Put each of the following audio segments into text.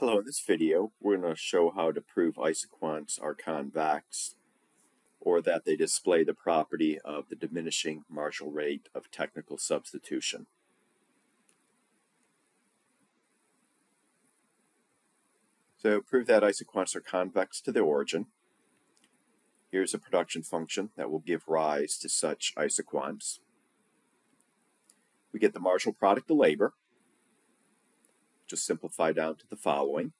Hello, in this video we're going to show how to prove isoquants are convex or that they display the property of the diminishing marginal rate of technical substitution. So prove that isoquants are convex to the origin. Here's a production function that will give rise to such isoquants. We get the marginal product of labor simplify down to the following.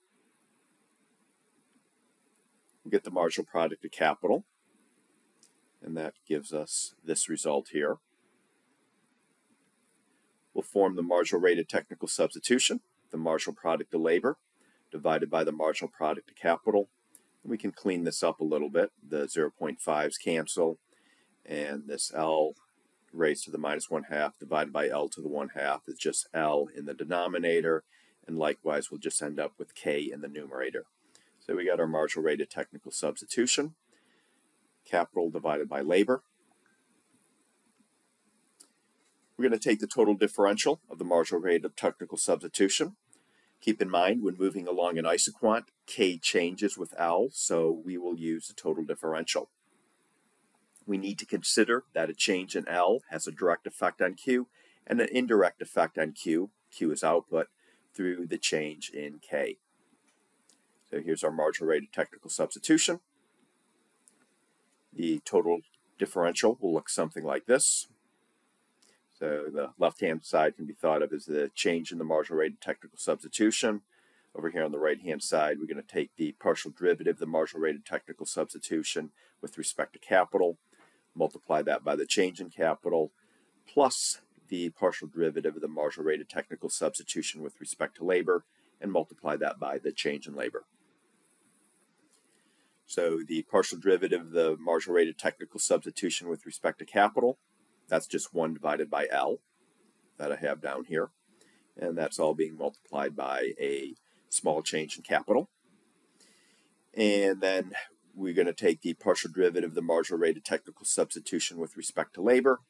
We get the marginal product of capital, and that gives us this result here. We'll form the marginal rate of technical substitution, the marginal product of labor, divided by the marginal product of capital. And we can clean this up a little bit. The 0.5s cancel, and this L raised to the minus 1 half divided by L to the 1 half is just L in the denominator, and likewise we'll just end up with k in the numerator. So we got our marginal rate of technical substitution, capital divided by labor. We're going to take the total differential of the marginal rate of technical substitution. Keep in mind, when moving along an isoquant, k changes with L, so we will use the total differential. We need to consider that a change in L has a direct effect on Q and an indirect effect on Q. Q is output, through the change in K. So here's our marginal rate of technical substitution. The total differential will look something like this. So the left-hand side can be thought of as the change in the marginal rate of technical substitution. Over here on the right-hand side, we're going to take the partial derivative, of the marginal rate of technical substitution with respect to capital, multiply that by the change in capital, plus the partial derivative of the marginal rate of technical substitution with respect to labor and multiply that by the change in labor. So the partial derivative of the marginal rate of technical substitution with respect to capital, that's just 1 divided by L that I have down here. And that's all being multiplied by a small change in capital. And then we're going to take the partial derivative of the marginal rate of technical substitution with respect to labor,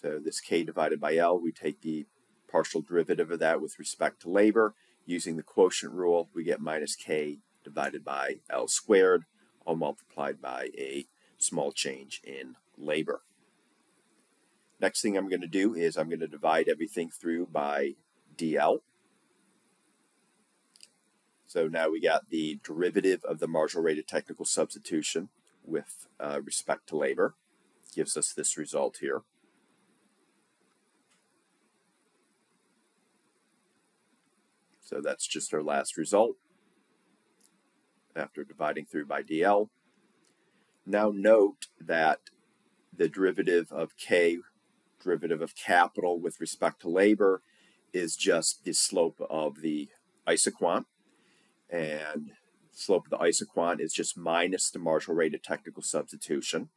so this k divided by L, we take the partial derivative of that with respect to labor. Using the quotient rule, we get minus k divided by L squared, all multiplied by a small change in labor. Next thing I'm going to do is I'm going to divide everything through by dl. So now we got the derivative of the marginal rate of technical substitution with uh, respect to labor. Gives us this result here. So that's just our last result after dividing through by dl. Now note that the derivative of k, derivative of capital with respect to labor, is just the slope of the isoquant. And slope of the isoquant is just minus the marginal rate of technical substitution.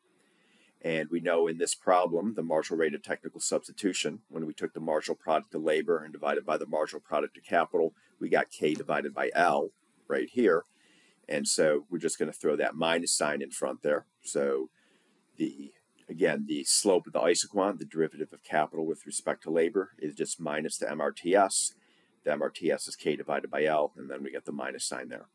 And we know in this problem, the marginal rate of technical substitution, when we took the marginal product of labor and divided by the marginal product of capital, we got K divided by L right here. And so we're just going to throw that minus sign in front there. So the again, the slope of the isoquant, the derivative of capital with respect to labor, is just minus the MRTS. The MRTS is K divided by L, and then we get the minus sign there.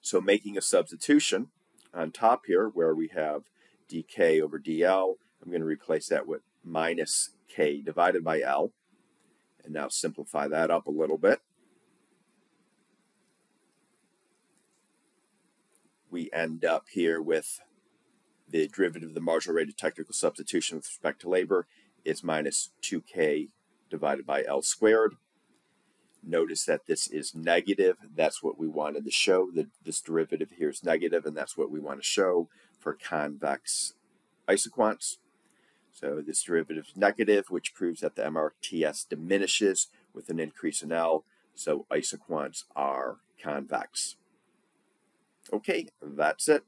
So making a substitution on top here where we have dk over dl. I'm going to replace that with minus k divided by l. And now simplify that up a little bit. We end up here with the derivative of the marginal rate of technical substitution with respect to labor is minus 2k divided by L squared. Notice that this is negative. That's what we wanted to show. That this derivative here is negative, and that's what we want to show for convex isoquants. So this derivative is negative, which proves that the MRTS diminishes with an increase in L. So isoquants are convex. Okay, that's it.